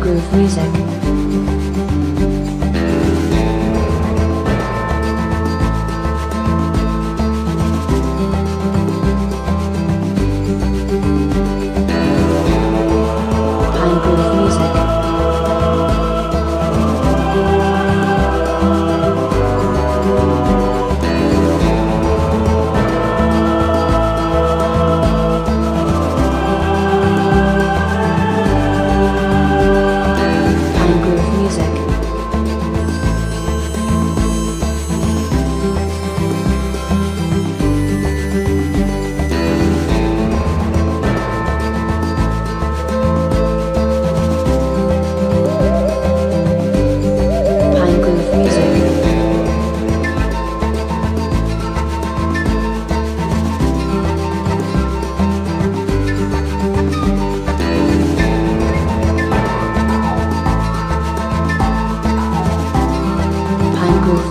Groove Music.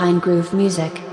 Pine Groove Music.